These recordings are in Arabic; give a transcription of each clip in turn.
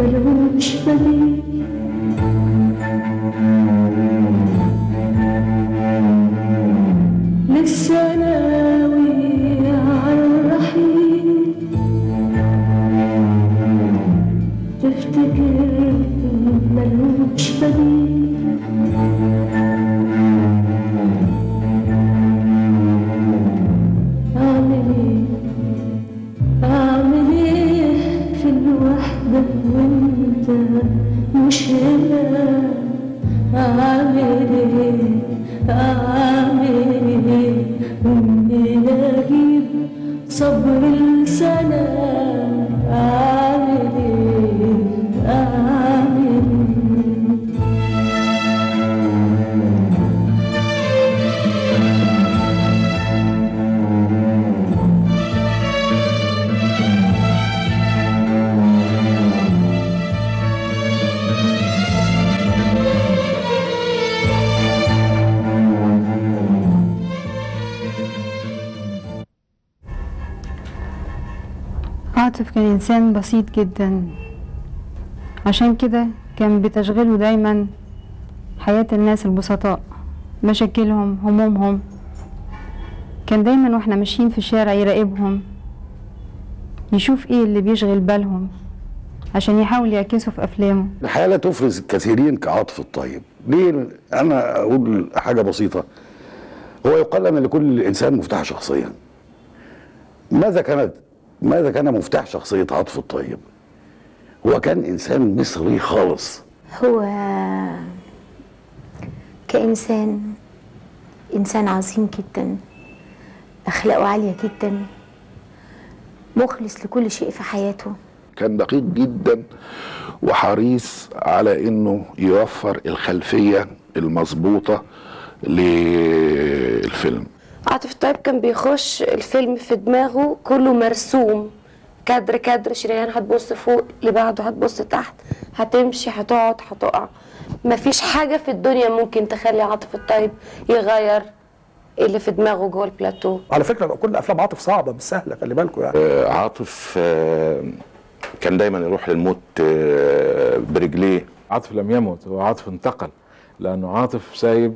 ملهوش بديل لسه عاطف كان إنسان بسيط جدا. عشان كده كان بتشغله دايما حياة الناس البسطاء مشاكلهم همومهم. كان دايما وإحنا ماشيين في الشارع يراقبهم يشوف إيه اللي بيشغل بالهم عشان يحاول يعكسه في أفلامه. الحياة لا تفرز الكثيرين كعاطف الطيب. ليه أنا أقول حاجة بسيطة؟ هو يقال أن لكل إنسان مفتاح شخصية ماذا كانت ماذا كان مفتاح شخصية عاطف الطيب؟ هو كان إنسان مصري خالص. هو كإنسان إنسان عظيم جدا أخلاقه عالية جدا مخلص لكل شيء في حياته. كان دقيق جدا وحريص على إنه يوفر الخلفية المظبوطة للفيلم. عاطف الطيب كان بيخش الفيلم في دماغه كله مرسوم. كادر كادر شريان هتبص فوق اللي بعده هتبص تحت هتمشي هتقعد هتقع. مفيش حاجة في الدنيا ممكن تخلي عاطف الطيب يغير اللي في دماغه جوه البلاتو. على فكرة كل أفلام عاطف صعبة مش سهلة خلي بالكم يعني. آه، عاطف آه، كان دايما يروح للموت آه، برجليه. عاطف لم يمت هو عاطف انتقل لأنه عاطف سايب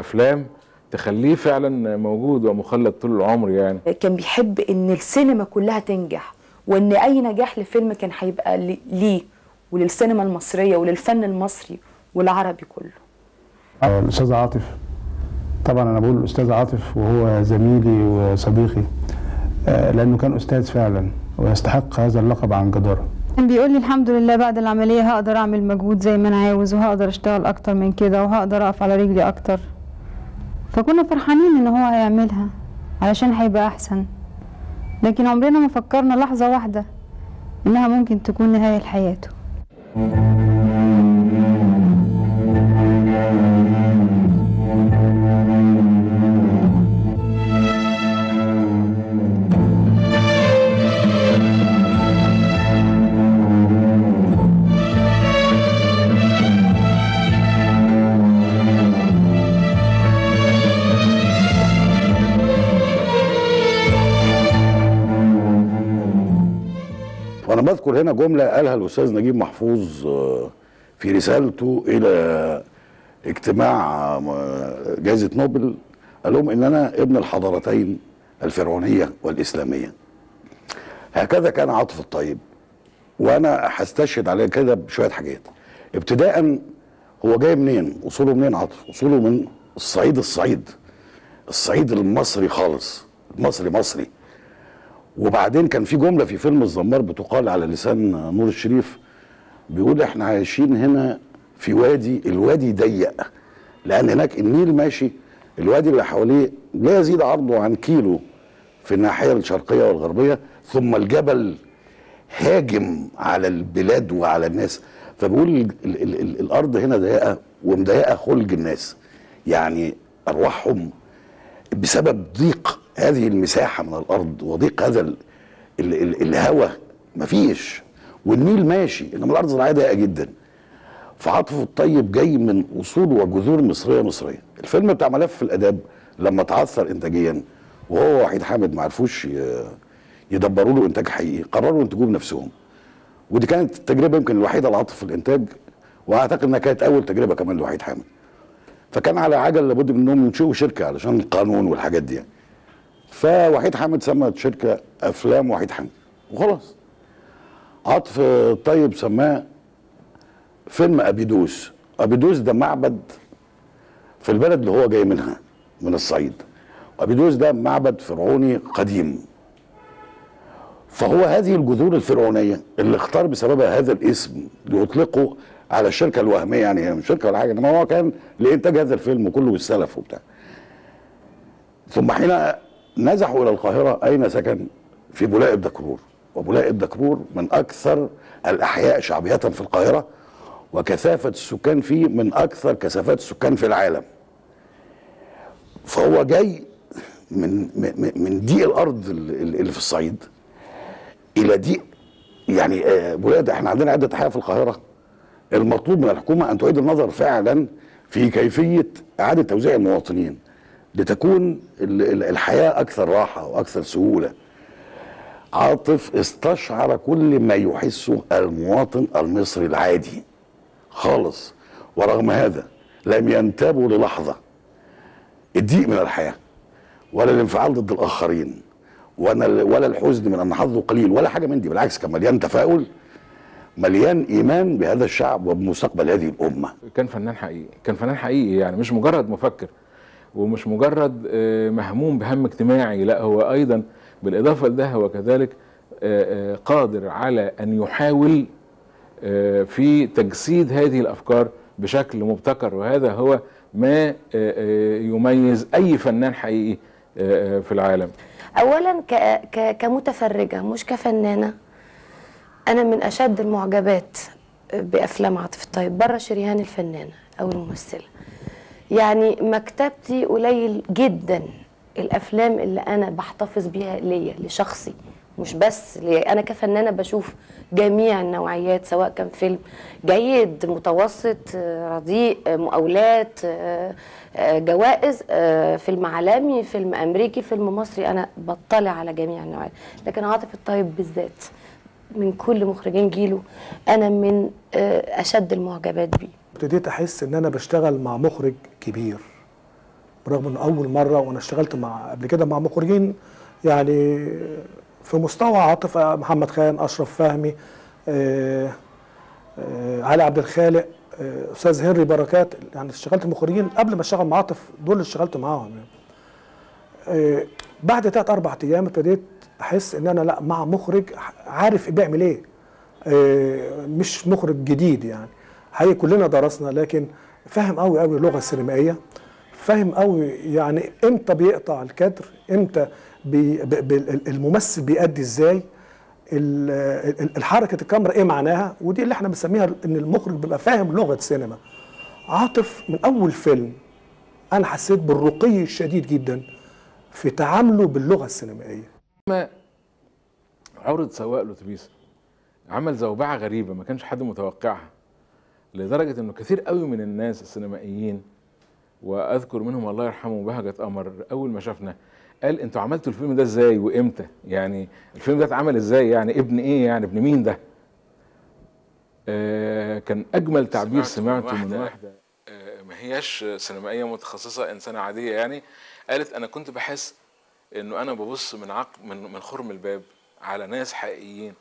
أفلام تخليه فعلا موجود ومخلد طول العمر يعني. كان بيحب إن السينما كلها تنجح وإن أي نجاح لفيلم كان هيبقى لي- ليه وللسينما المصرية وللفن المصري والعربي كله. الأستاذ عاطف. طبعا أنا بقول الأستاذ عاطف وهو زميلي وصديقي. آه، لأنه كان أستاذ فعلا ويستحق هذا اللقب عن جدارة. كان بيقول لي الحمد لله بعد العملية هقدر أعمل مجهود زي ما أنا عاوز وهقدر أشتغل أكتر من كده وهقدر أقف على رجلي أكتر. فكنا فرحانين إن هو هيعملها علشان هيبقى أحسن. لكن عمرنا ما فكرنا لحظة واحدة إنها ممكن تكون نهاية لحياته وأنا بذكر هنا جملة قالها الأستاذ نجيب محفوظ آه، في رسالته إلى اجتماع آه، جائزة نوبل قال لهم إن أنا ابن الحضارتين الفرعونية والإسلامية. هكذا كان عاطف الطيب وأنا هستشهد عليه كده بشوية حاجات. ابتداء هو جاي منين؟ أصوله منين عاطف؟ أصوله من الصعيد الصعيد الصعيد المصري خالص المصري مصري. وبعدين كان في جملة في فيلم الزمار بتقال على لسان نور الشريف بيقول إحنا عايشين هنا في وادي الوادي ضيق لأن هناك النيل ماشي الوادي اللي حواليه لا يزيد عرضه عن كيلو في الناحية الشرقية والغربية ثم الجبل هاجم على البلاد وعلى الناس. فبيقول ال ال ال ال الأرض هنا ضيقة ومضيقة خلق الناس يعني أرواحهم بسبب ضيق هذه المساحة من الأرض وضيق هذا ال ال ال الهواء مفيش. والنيل ماشي إنما الأرض زراعية ضيقة جدا. فعاطف الطيب جاي من أصول وجذور مصرية مصرية. الفيلم بتاع ملف الآداب لما تعثر انتاجيا وهو وحيد حامد ما عرفوش يدبروا له إنتاج حقيقي قرروا ينتجوه بنفسهم ودي كانت التجربة يمكن الوحيدة العاطف في الإنتاج وأعتقد إنها كانت أول تجربة كمان لوحيد حامد. فكان على عجل لابد من إنهم ينشئوا شركة علشان القانون والحاجات دي. فوحيد حامد سمت شركة أفلام وحيد حامد وخلاص. عاطف طيب سماه فيلم أبيدوس. أبيدوس ده معبد في البلد اللي هو جاي منها من الصعيد. أبيدوس ده معبد فرعوني قديم. فهو هذه الجذور الفرعونية اللي اختار بسببها هذا الاسم ليطلقه على الشركة الوهمية يعني مش شركة ولا حاجة إنما هو كان لإنتاج هذا الفيلم كله بالسلف وبتاع. ثم حين نزحوا إلى القاهرة أين سكن؟ في بولاق الدكرور وبولاق الدكرور من أكثر الأحياء شعبية في القاهرة وكثافة السكان فيه من أكثر كثافات السكان في العالم. فهو جاي من من ضيق الأرض اللي اللي في الصعيد إلى ضيق يعني آه، بولاد إحنا عندنا عدة أحياء في القاهرة. المطلوب من الحكومة أن تعيد النظر فعلا في كيفية إعادة توزيع المواطنين لتكون ال- ال- الحياة أكثر راحة وأكثر سهولة. عاطف استشعر كل ما يحسه المواطن المصري العادي. خالص. ورغم هذا لم ينتابوا للحظة الضيق من الحياة ولا الانفعال ضد الآخرين ولا الحزن من أن حظه قليل ولا حاجة من دي. بالعكس كان مليان تفاؤل مليان إيمان بهذا الشعب وبمستقبل هذه الأمة. كان فنان حقيقي كان فنان حقيقي يعني مش مجرد مفكر ومش مجرد آه، مهموم بهم اجتماعي لا هو أيضا بالإضافة لده هو كذلك آه، آه، قادر على أن يحاول في تجسيد هذه الأفكار بشكل مبتكر. وهذا هو ما يميز أي فنان حقيقي في العالم. اولا ك... ك... كمتفرجة مش كفنانة. أنا من أشد المعجبات بأفلام عاطف الطيب بره شريهان الفنانة أو الممثلة. يعني مكتبتي قليل جدا الأفلام اللي أنا بحتفظ بيها ليا لشخصي مش بس ليا. أنا كفنانة بشوف جميع النوعيات سواء كان فيلم جيد متوسط رديء مقاولات جوائز فيلم عالمي فيلم أمريكي فيلم مصري. أنا بطلع على جميع النوعيات. لكن عاطف الطيب بالذات من كل مخرجين جيله أنا من آه، أشد المعجبات بيه ابتديت أحس إن أنا بشتغل مع مخرج كبير برغم ان أول مرة وأنا اشتغلت مع قبل كده مع مخرجين يعني في مستوى عاطفة محمد خان أشرف فهمي آه، آه، علي عبد الخالق أستاذ هنري بركات يعني اشتغلت مخرجين قبل ما أشتغل مع عاطف دول اللي اشتغلت معاهم يعني. بعد ثلاث أربع أيام ابتديت احس ان أنا لا مع مخرج عارف بيعمل إيه. آه، مش مخرج جديد يعني. حقيقي كلنا درسنا لكن فاهم قوي قوي اللغة السينمائية. فاهم قوي يعني إمتى بيقطع الكادر إمتى الممثل بيأدي إزاي. ال- ال- الحركة الكاميرا إيه معناها. ودي اللي إحنا بنسميها ان المخرج بيبقى فاهم لغة السينما عاطف من أول فيلم أنا حسيت بالرقي الشديد جدا في تعامله باللغة السينمائية. لما عرض سواق الاتوبيس عمل زوبعة غريبة ما كانش حد متوقعها لدرجة إنه كثير قوي من الناس السينمائيين وأذكر منهم الله يرحمه بهجة قمر أول ما شافنا قال أنتوا عملتوا الفيلم ده إزاي وإمتى؟ يعني الفيلم ده اتعمل إزاي؟ يعني ابن إيه؟ يعني ابن مين ده؟ آه كان أجمل تعبير سمعته من واحدة. آه ما هياش سينمائية متخصصة إنسانة عادية يعني. قالت أنا كنت بحس إنه أنا ببص من عق من من خرم الباب على ناس حقيقيين.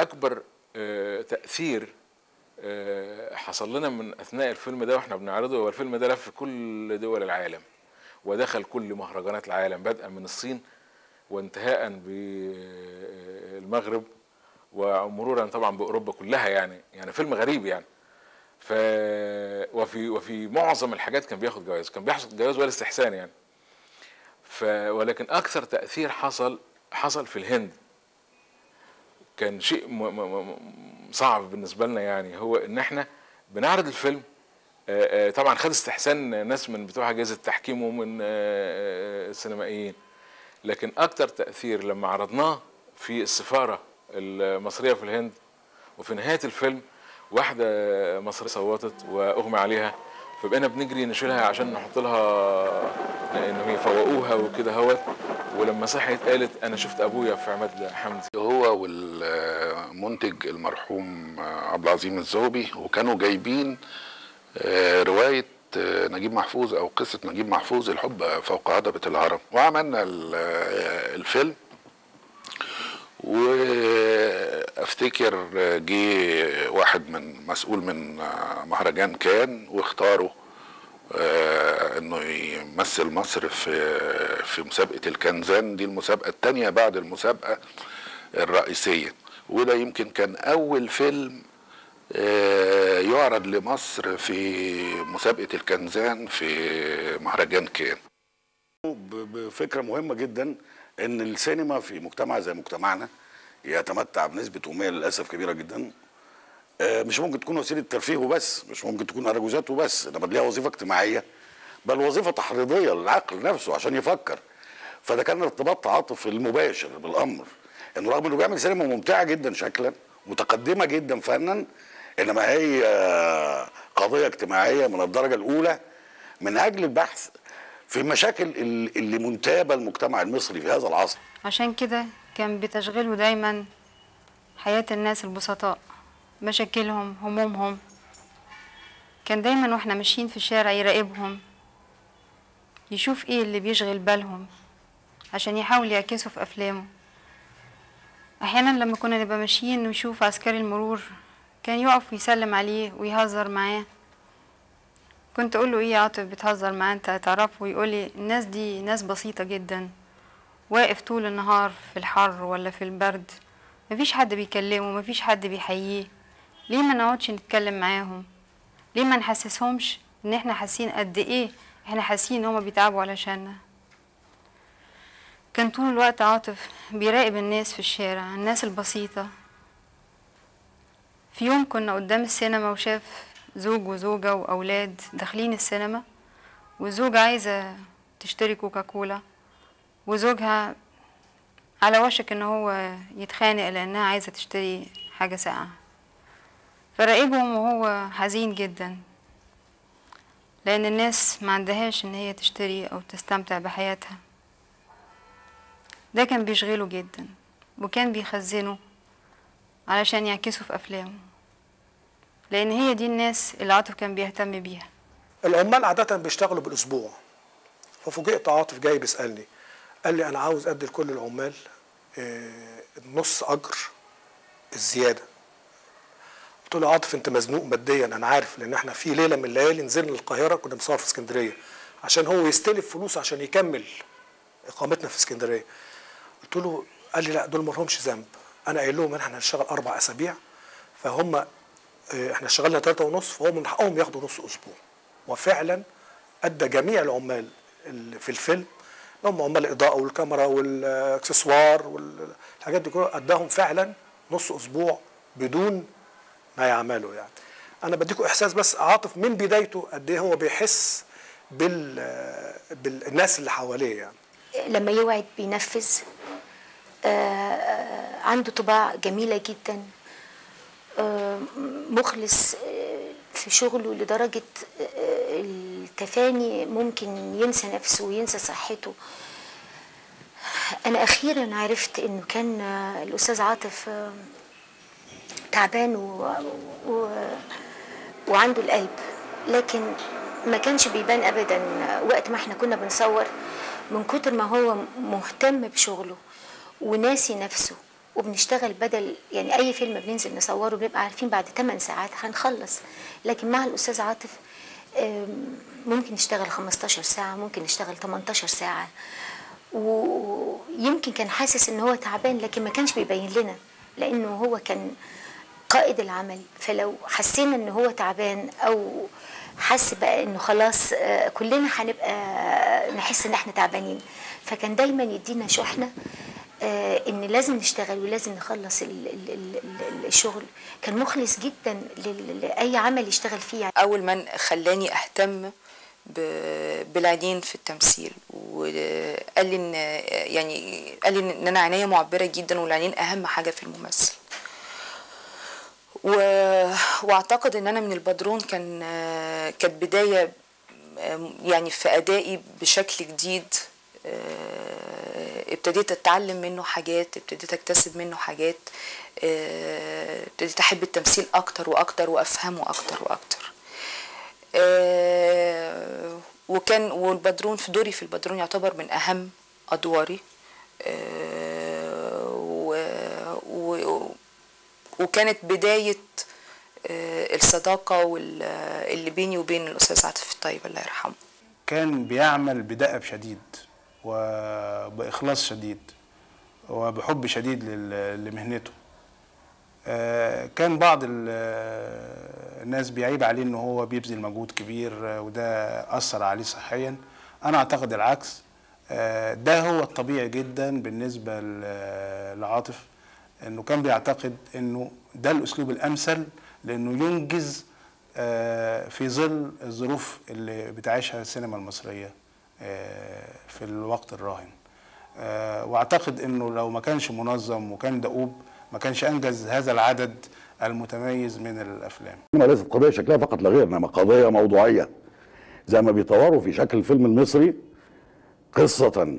أكبر آه تأثير آه، حصل لنا من أثناء الفيلم ده وإحنا بنعرضه هو الفيلم ده لف كل دول العالم ودخل كل مهرجانات العالم بدءا من الصين وانتهاء بالمغرب ومرورا طبعا بأوروبا كلها يعني يعني فيلم غريب يعني. ف وفي وفي معظم الحاجات كان بياخد جوائز كان بيحصل جوائز ولا استحسان يعني. ف ولكن أكثر تأثير حصل حصل في الهند. كان شيء صعب بالنسبة لنا يعني. هو إن إحنا بنعرض الفيلم آه، آه، طبعا خد استحسان ناس من بتوع جهاز التحكيم ومن آه، السينمائيين. لكن أكتر تأثير لما عرضناه في السفارة المصرية في الهند وفي نهاية الفيلم واحدة مصرية صوتت وأغمى عليها. فبقينا بنجري نشيلها عشان نحط لها انه يفوقوها وكده هوت. ولما صحيت قالت أنا شفت أبويا في عماد حمدي. هو والمنتج المرحوم عبد العظيم الزوبي وكانوا جايبين آه، رواية آه، نجيب محفوظ أو قصة نجيب محفوظ الحب فوق هضبة الهرم. وعملنا آه، وافتكر جه واحد من مسؤول من مهرجان كان واختاروا آه، إنه يمثل مصر في في مسابقة الكنزان. دي المسابقة الثانية بعد المسابقة الرئيسية. وده يمكن كان أول فيلم آه، يعرض لمصر في مسابقة الكنزان في مهرجان كان. بفكرة مهمة جدا إن السينما في مجتمع زي مجتمعنا يتمتع بنسبة اميه للأسف كبيرة جدا. آه، مش ممكن تكون وسيلة ترفيه وبس مش ممكن تكون أرجوزات وبس. إنما ليها وظيفة اجتماعية بل وظيفة تحريضية للعقل نفسه عشان يفكر. فده كان ارتباط تعاطف المباشر بالأمر إنه رغم إنه بيعمل سينما ممتعة جدا شكلا متقدمة جدا فنا إنما هي قضية اجتماعية من الدرجة الأولى من أجل البحث في مشاكل ال- اللي منتابة المجتمع المصري في هذا العصر. عشان كده كان بتشغله دايما حياة الناس البسطاء مشاكلهم همومهم. كان دايما وإحنا ماشيين في الشارع يراقبهم يشوف إيه اللي بيشغل بالهم عشان يحاول يعكسه في أفلامه. أحيانا لما كنا نبقى ماشيين ويشوف عسكري المرور كان يقف ويسلم عليه ويهزر معاه. كنت أقول له إيه يا عاطف بتهزر معاه؟ أنت تعرفه ويقول لي الناس دي ناس بسيطة جدا. واقف طول النهار في الحر ولا في البرد مفيش حد بيكلمه مفيش حد بيحييه. ليه ما نقعدش نتكلم معاهم؟ ليه ما نحسسهمش إن إحنا حاسين قد إيه إحنا حاسين إن هما بيتعبوا علشاننا؟ كان طول الوقت عاطف بيراقب الناس في الشارع الناس البسيطة. في يوم كنا قدام السينما وشاف زوج وزوجة وأولاد داخلين السينما والزوجة عايزة تشتري كوكاكولا. وزوجها على وشك إن هو يتخانق لأنها عايزة تشتري حاجة ساقعة. فراقبهم وهو حزين جدا لأن الناس ما عندهاش إن هي تشتري أو تستمتع بحياتها. ده كان بيشغله جدا وكان بيخزنه علشان يعكسه في أفلامه لأن هي دي الناس اللي عاطف كان بيهتم بيها. العمال عادة بيشتغلوا بالأسبوع ففوجئت عاطف جاي بيسألني قال لي أنا عاوز أدي لكل العمال آه، نص أجر الزيادة. قلت له عاطف أنت مزنوق ماديا أنا عارف لأن إحنا في ليلة من الليالي نزلنا القاهرة كنا بنصور في اسكندرية عشان هو يستلف فلوس عشان يكمل إقامتنا في اسكندرية. قلت له قال لي لا دول ما لهمش ذنب. أنا قايل لهم إن إحنا هنشتغل أربع أسابيع فهم آه، إحنا اشتغلنا ثلاثة ونص فهم من حقهم ياخدوا نص أسبوع. وفعلا أدى جميع العمال اللي في الفيلم هم عمال الاضاءه والكاميرا والإكسسوار والحاجات دي كلها اداهم فعلا نص أسبوع بدون ما يعملوا يعني. أنا بديكم إحساس بس عاطف من بدايته قد إيه هو بيحس بال بالناس اللي حواليه يعني. لما يوعد بينفذ آه، عنده طباع جميلة جدا آه، مخلص آه، في شغله لدرجة آه، التفاني ممكن ينسى نفسه وينسى صحته. أنا أخيرا عرفت إنه كان الأستاذ عاطف تعبان و... و... وعنده القلب لكن ما كانش بيبان ابدا وقت ما إحنا كنا بنصور من كتر ما هو مهتم بشغله وناسي نفسه وبنشتغل بدل يعني أي فيلم بننزل نصوره بنبقى عارفين بعد 8 ساعات هنخلص. لكن مع الأستاذ عاطف ممكن نشتغل 15 ساعة ممكن نشتغل 18 ساعة. ويمكن كان حاسس إن هو تعبان لكن ما كانش بيبين لنا لأنه هو كان قائد العمل. فلو حسينا إن هو تعبان أو حس بقى إنه خلاص آه، كلنا هنبقى نحس إن إحنا تعبانين. فكان دايما يدينا شحنة آه، إن لازم نشتغل ولازم نخلص ال- ال- ال- ال- الشغل. كان مخلص جدا لأي عمل يشتغل فيه. أول من خلاني أهتم بالعينين في التمثيل. وقال لي ان يعني قال لي ان أنا عينيا معبرة جدا والعينين أهم حاجة في الممثل. و... وأعتقد إن أنا من البدرون كان كانت بداية يعني في أدائي بشكل جديد. ابتديت أتعلم منه حاجات ابتديت أكتسب منه حاجات. ابتديت أحب التمثيل أكتر وأكتر وأفهمه أكتر وأكتر. وكان والبدرون في دوري في البدرون يعتبر من أهم أدواري آه، وكانت بداية آه، الصداقة اللي بيني وبين الأستاذ عاطف الطيب الله يرحمه. كان بيعمل بدأب شديد وبإخلاص شديد وبحب شديد لمهنته. آه، كان بعض آه، الناس بيعيب عليه إن هو بيبذل مجهود كبير آه، وده أثر عليه صحيا. أنا أعتقد العكس. آه، ده هو الطبيعي جدا بالنسبة لعاطف إنه كان بيعتقد إنه ده الأسلوب الأمثل لإنه ينجز آه، في ظل الظروف اللي بتعيشها السينما المصرية آه، في الوقت الراهن. آه، وأعتقد إنه لو ما كانش منظم وكان دؤوب ما كانش أنجز هذا العدد المتميز من الأفلام. ما ليست قضيه شكلها فقط لا غير إنما قضية موضوعية. زي ما بيطوروا في شكل الفيلم المصري قصة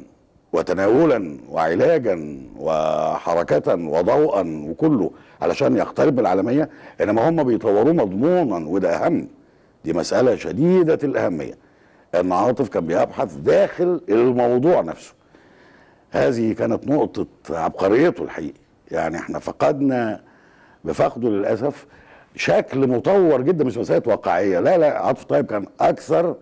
وتناولا وعلاجا وحركة وضوءا وكله علشان يقترب من العالمية إنما هم بيطوروه مضمونا وده أهم. دي مسألة شديدة الأهمية. إن عاطف كان بيبحث داخل الموضوع نفسه. هذه كانت نقطة عبقريته الحقيقة يعني إحنا فقدنا بفقده للأسف شكل مطور جدا مش مسألة واقعية. لا لا عاطف طيب كان أكثر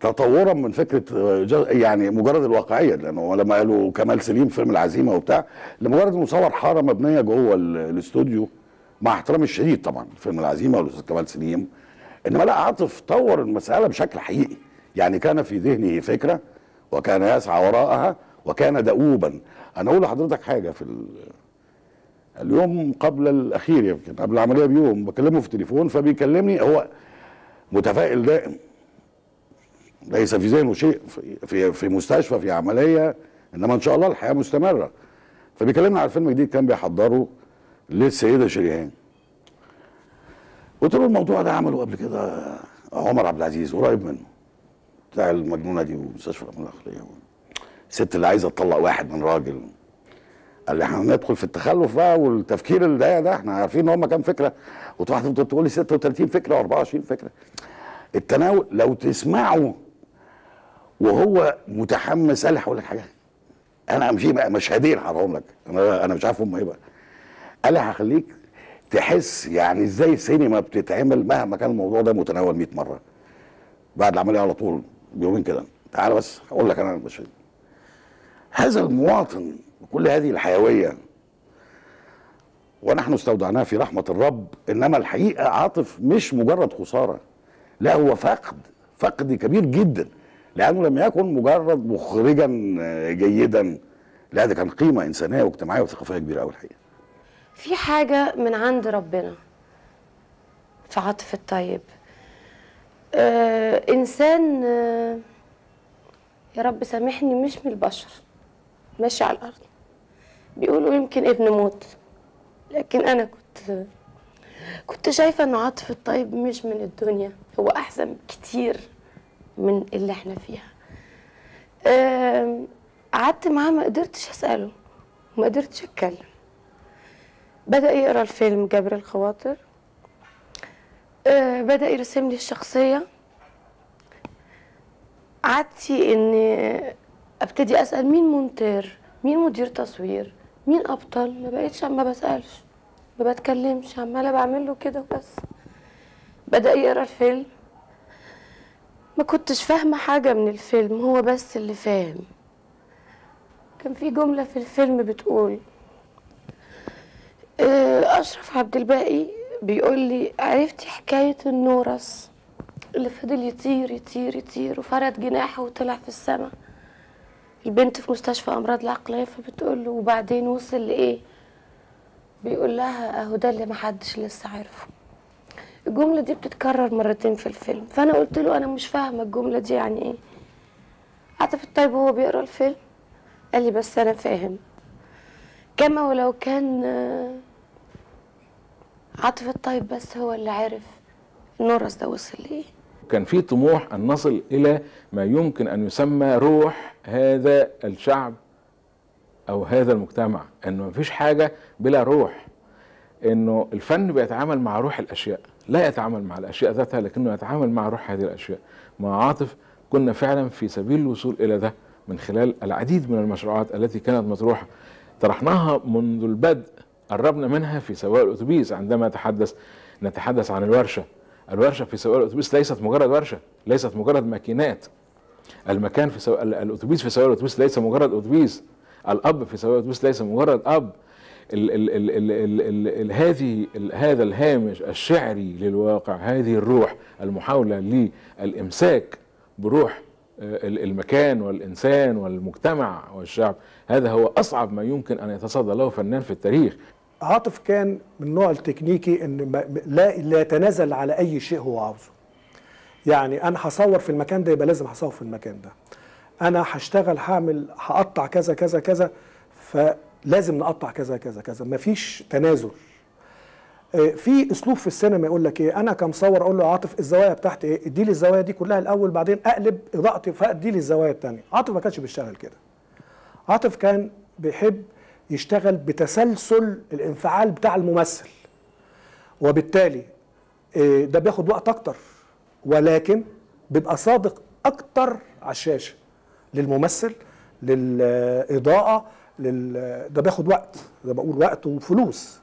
تطورا من فكرة آه، يعني مجرد الواقعية لأنه لما قالوا كمال سليم فيلم العزيمة وبتاع لمجرد إنه صور حارة مبنية جوه ال- الاستوديو مع احترامي الشديد طبعا فيلم العزيمة والأستاذ كمال سليم إنما لا عاطف طور المسألة بشكل حقيقي. يعني كان في ذهنه فكرة وكان يسعى وراءها وكان دؤوبا. أنا أقول لحضرتك حاجة في اليوم قبل الأخير يمكن قبل العملية بيوم بكلمه في التليفون فبيكلمني هو متفائل دائم. ليس في ذهنه شيء في- في مستشفى في عملية إنما إن شاء الله الحياة مستمرة. فبيكلمنا على فيلم جديد كان بيحضره للسيدة شريهان قلت له الموضوع ده عمله قبل كده عمر عبد العزيز قريب منه. بتاع المجنونة دي ومستشفى الامراض الأخلاقية. الست اللي عايزة تطلق واحد من راجل. قال لي إحنا ندخل في التخلف بقى والتفكير الضيق ده إحنا عارفين إن هم كام فكرة. تفضل تقول لي 36 فكرة و24 فكرة. التناول لو تسمعه وهو متحمس قال لي هقول لك حاجة. أنا في بقى مشهدين هقولهم لك. أنا أنا مش عارف هم إيه بقى. قال لي هخليك تحس يعني إزاي السينما بتتعمل مهما كان الموضوع ده متناول 100 مرة. بعد العملية على طول بيومين كده. تعالى بس هقول لك أنا المشهد. هذا المواطن وكل هذه الحيوية. ونحن استودعناه في رحمة الرب إنما الحقيقة عاطف مش مجرد خسارة لا هو فقد فقد كبير جدا لأنه لم يكن مجرد مخرجا جيدا. لا ده كان قيمة إنسانية واجتماعية وثقافية كبيرة قوي الحقيقة. في حاجة من عند ربنا في عاطف الطيب. آه إنسان آه يا رب سامحني مش من البشر. ماشي على الأرض. بيقولوا يمكن ابن موت. لكن أنا كنت كنت شايفة إن عاطف الطيب مش من الدنيا. هو أحسن كتير من اللي إحنا فيها. قعدت معاه ما قدرتش أسأله. وما قدرتش أتكلم. بدأ يقرأ الفيلم جبر الخواطر. آه، بدأ يرسم لي الشخصية. قعدتي إني أبتدي أسأل مين مونتير؟ مين مدير تصوير؟ مين أبطال؟ ما بقيتش ما بسألش. ما بتكلمش. عمالة بعمل له كده وبس. بدأ يقرأ الفيلم. ما كنتش فاهمة حاجة من الفيلم. هو بس اللي فاهم. كان في جملة في الفيلم بتقول آه، أشرف عبد الباقي بيقول لي عرفتي حكاية النورس اللي فضل يطير يطير يطير وفرد جناحه وطلع في السماء؟ البنت في مستشفى أمراض العقلية فبتقول له وبعدين وصل لإيه؟ بيقول لها أهو ده اللي محدش لسه عارفه. الجملة دي بتتكرر مرتين في الفيلم فأنا قلت له أنا مش فاهمة الجملة دي يعني إيه. عاطف الطيب هو بيقرأ الفيلم قال لي بس أنا فاهم. كما ولو كان آه، عاطف الطيب بس هو اللي عارف النورس ده وصل لإيه. كان في طموح أن نصل إلى ما يمكن أن يسمى روح هذا الشعب أو هذا المجتمع إنه مفيش حاجة بلا روح إنه الفن بيتعامل مع روح الأشياء لا يتعامل مع الأشياء ذاتها لكنه يتعامل مع روح هذه الأشياء. مع عاطف كنا فعلا في سبيل الوصول إلى ده من خلال العديد من المشروعات التي كانت مطروحة. طرحناها منذ البدء قربنا منها في سواق الأتوبيس. عندما نتحدث نتحدث عن الورشة. الورشة في سواق الأتوبيس ليست مجرد ورشة ليست مجرد ماكينات. المكان في سواق الأتوبيس في سواق الأتوبيس ليس مجرد أتوبيس. الأب في سواق الأتوبيس ليس مجرد أب. ال ال ال ال ال ال هذه ال هذا الهامش الشعري للواقع هذه الروح المحاولة للإمساك بروح آه، ال- المكان والإنسان والمجتمع والشعب. هذا هو أصعب ما يمكن أن يتصدى له فنان في التاريخ. عاطف كان من النوع التكنيكي ما لا لا يتنازل على أي شيء هو عاوزه. يعني أنا هصور في المكان ده يبقى لازم هصور في المكان ده. أنا هشتغل هعمل هقطع كذا كذا كذا فلازم نقطع كذا كذا كذا. مفيش تنازل. آه، في أسلوب في السينما يقول لك إيه؟ أنا كمصور أقول له عاطف الزوايا بتاعتي إيه؟ ادي لي الزوايا دي كلها الأول بعدين أقلب إضاءتي فادي لي الزوايا الثانية عاطف ما كانش بيشتغل كده. عاطف كان بيحب يشتغل بتسلسل الانفعال بتاع الممثل. وبالتالي آه، ده بياخد وقت أكتر. ولكن بيبقى صادق أكتر على الشاشة للممثل للإضاءة لل... ده بياخد وقت ده بقول وقت وفلوس.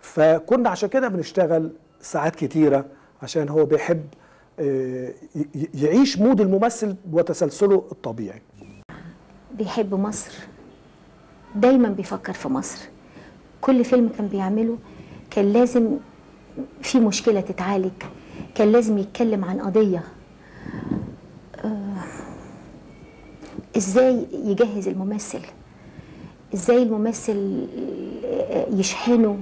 فكنا عشان كده بنشتغل ساعات كتيرة عشان هو بيحب آه، يعيش مود الممثل وتسلسله الطبيعي. بيحب مصر دايما بيفكر في مصر. كل فيلم كان بيعمله كان لازم في مشكلة تتعالج. كان لازم يتكلم عن قضية. آه، إزاي يجهز الممثل؟ إزاي الممثل يشحنه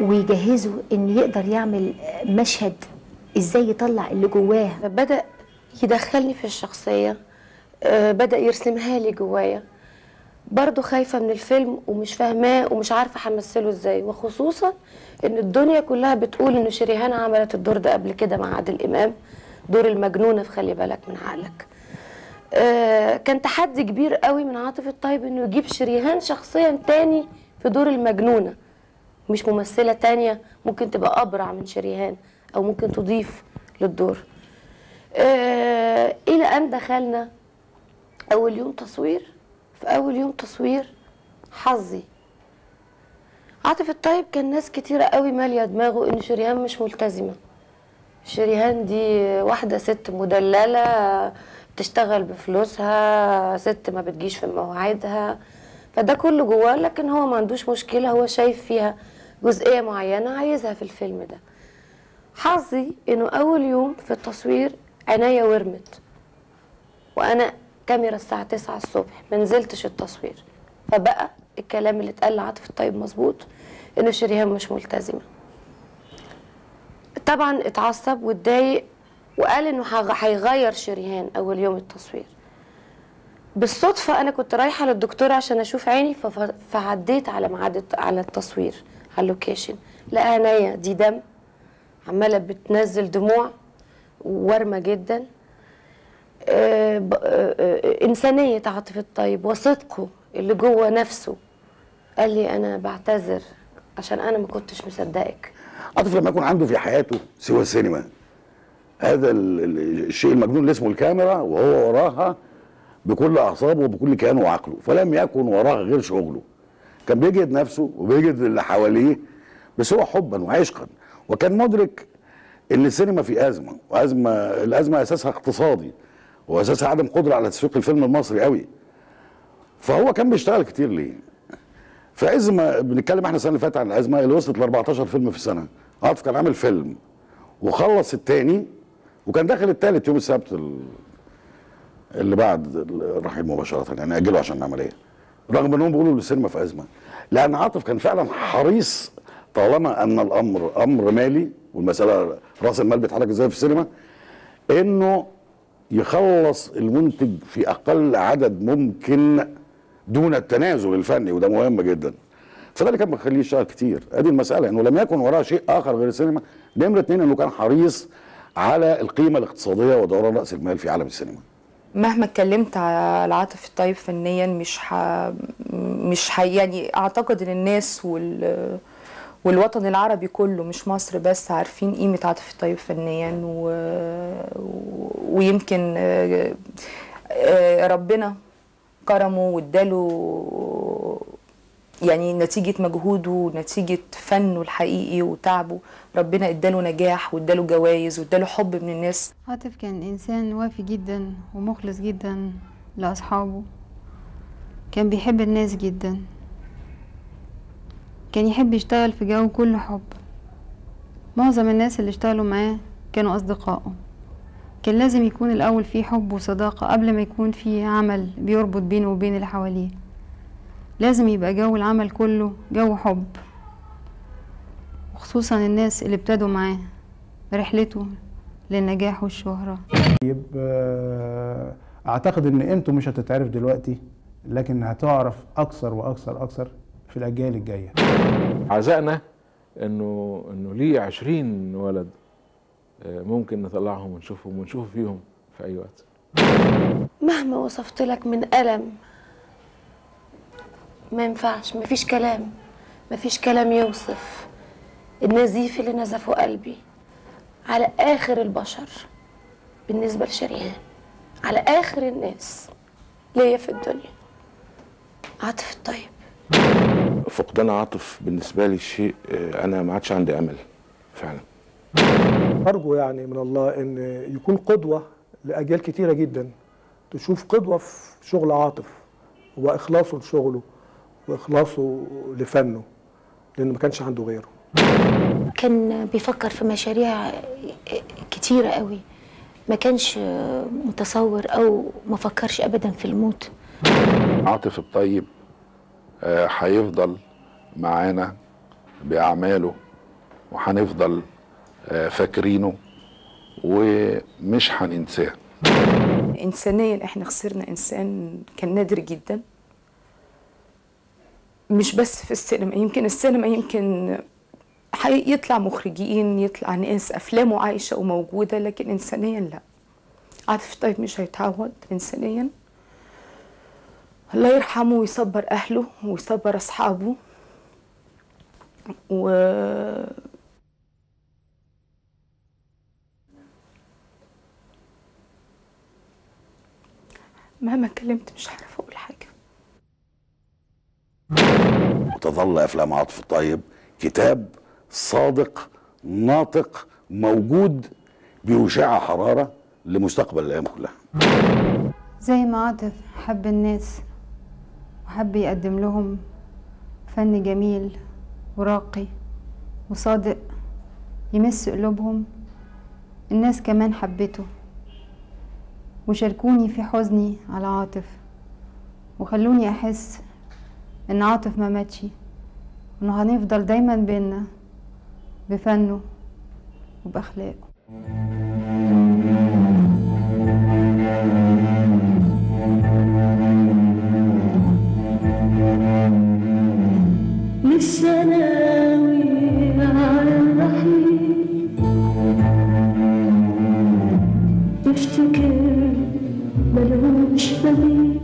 ويجهزه انه يقدر يعمل مشهد؟ إزاي يطلع اللي جواه؟ بدأ يدخلني في الشخصية. آه، بدأ يرسمها لي جوايا. برضو خايفة من الفيلم ومش فاهماه ومش عارفة همثله إزاي. وخصوصا إن الدنيا كلها بتقول إن شريهان عملت الدور ده قبل كده مع عادل إمام دور المجنونة في خلي بالك من عقلك. آه، كان تحدي كبير قوي من عاطف الطيب إنه يجيب شريهان شخصيا تاني في دور المجنونة. مش ممثلة تانية ممكن تبقى أبرع من شريهان أو ممكن تضيف للدور. آه إلى أن دخلنا أول يوم تصوير في أول يوم تصوير حظي. عاطف الطيب كان ناس كتيرة قوي مالية دماغه إن شريهان مش ملتزمة. شريهان دي واحدة ست مدللة بتشتغل بفلوسها ست ما بتجيش في مواعيدها. فده كله جواه لكن هو ما عندوش مشكلة هو شايف فيها جزئية معينة عايزها في الفيلم ده. حظي إنه أول يوم في التصوير عينيا ورمت. وأنا كاميرا الساعة 9 الصبح ما نزلتش التصوير. فبقى الكلام اللي اتقال لعاطف الطيب مظبوط إنه شريهان مش ملتزمة. طبعا اتعصب واتضايق وقال إنه هيغير شريهان أول يوم التصوير. بالصدفة أنا كنت رايحة للدكتور عشان أشوف عيني فعديت على ميعاد على التصوير على اللوكيشن. لقى عينيا دي دم عمالة بتنزل دموع وارمة جدا. إنسانية عاطف الطيب وصدقه اللي جوه نفسه. قال لي أنا بعتذر عشان أنا ما كنتش مصدقك. عاطف لما يكون عنده في حياته سوى السينما هذا ال- ال- الشيء المجنون اللي اسمه الكاميرا وهو وراها بكل أعصابه وبكل كيانه وعقله فلم يكن وراها غير شغله. كان بيجد نفسه وبيجد اللي حواليه بس هو حبا وعشقا. وكان مدرك إن السينما في أزمة وازمه الأزمة أساسها اقتصادي. واساسها عدم قدرة على تسويق الفيلم المصري قوي. فهو كان بيشتغل كتير ليه. ما بنتكلم إحنا السنة اللي فاتت عن الازمه اللي وصلت ل 14 فيلم في السنة عاطف كان عامل فيلم وخلص التاني وكان داخل التالت يوم السبت ال- اللي بعد الرحيل مباشرة يعني أجله عشان العملية رغم إنهم بيقولوا السينما في أزمة. لأن عاطف كان فعلا حريص طالما أن الأمر أمر مالي والمسألة رأس المال بيتحرك إزاي في السينما إنه يخلص المنتج في أقل عدد ممكن دون التنازل الفني وده مهم جدا. فده اللي كان مخليه يشتغل كتير. أدي المسألة إنه لم يكن وراه شيء آخر غير السينما. نمره اتنين إنه كان حريص على القيمة الاقتصادية ودوران رأس المال في عالم السينما. مهما اتكلمت على عاطف الطيب فنيا مش ح... مش ح... يعني أعتقد إن الناس وال والوطن العربي كله مش مصر بس عارفين قيمة عاطف الطيب فنيا و... ويمكن آه، ربنا كرمه واداله يعني نتيجة مجهوده ونتيجة فنه الحقيقي وتعبه. ربنا اداله نجاح واداله جوائز واداله حب من الناس. عاطف كان إنسان وافي جدا ومخلص جدا لأصحابه. كان بيحب الناس جدا. كان يحب يشتغل في جو كله حب. معظم الناس اللي اشتغلوا معاه كانوا أصدقائه. كان لازم يكون الأول فيه حب وصداقة قبل ما يكون فيه عمل بيربط بينه وبين اللي حواليه. لازم يبقى جو العمل كله جو حب. وخصوصا الناس اللي ابتدوا معاه رحلته للنجاح والشهرة. طيب آه، أعتقد إن قيمته مش هتتعرف دلوقتي لكن هتعرف أكثر وأكثر أكثر في الأجيال الجاية. عزائنا إنه إنه ليه 20 ولد آه، ممكن نطلعهم ونشوفهم ونشوف فيهم في أي وقت. مهما وصفت لك من ألم ما ينفعش مفيش كلام مفيش كلام يوصف النزيف اللي نزفه قلبي على آخر البشر بالنسبة لشريهان على آخر الناس ليا في الدنيا. عاطف الطيب. فقدان عاطف بالنسبة لي شيء آه، أنا ما عادش عندي أمل فعلا. أرجو يعني من الله إن يكون قدوة لأجيال كتيرة جدا تشوف قدوة في شغل عاطف وإخلاصه لشغله وإخلاصه لفنه لأنه ما كانش عنده غيره. كان بيفكر في مشاريع كتيرة قوي ما كانش متصور أو ما فكرش أبدا في الموت. عاطف الطيب هيفضل معانا بأعماله وهنفضل آه، فاكرينه ومش هننساه. إنسانيا إحنا خسرنا إنسان كان نادر جدا. مش بس في السينما يمكن السينما يمكن يطلع مخرجين يطلع ناس أفلامه عايشة وموجودة لكن إنسانيا لا. عاطف طيب مش هيتعوض إنسانيا؟ الله يرحمه ويصبر أهله ويصبر أصحابه. و مهما اتكلمت مش هعرف أقول حاجة. وتظل أفلام عاطف الطيب كتاب صادق ناطق موجود بيشع حرارة لمستقبل الأيام كلها. زي ما عاطف حب الناس. وحب يقدم لهم فن جميل وراقي وصادق يمس قلوبهم. الناس كمان حبته وشاركوني في حزني على عاطف وخلوني أحس إن عاطف ما ماتش وإنه هنفضل دايما بينا بفنه وبأخلاقه. لسه ناوي على الرحيل. تفتكر ملوش بديل